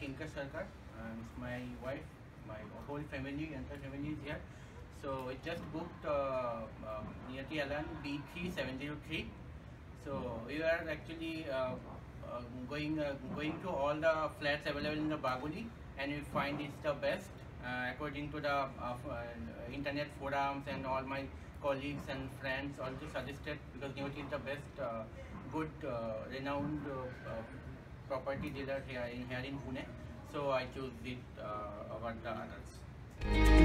Kinkar Sarkar. and it's my wife, my whole family, entire family is here. So we just booked uh, um, Nyati Elan B3703. So we are actually uh, uh, going uh, going to all the flats available in the Wagholi and we find it's the best uh, according to the uh, internet forums and all my colleagues and friends also suggested because Nyati is the best good renowned property dealer here in here in Pune. So I chose it uh, over the others.